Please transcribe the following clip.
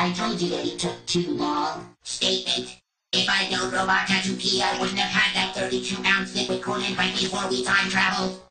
I told you that it took too long. Statement. If I'd known Robot Tattoo I wouldn't have had that 32 ounce liquid coolant right before we time traveled.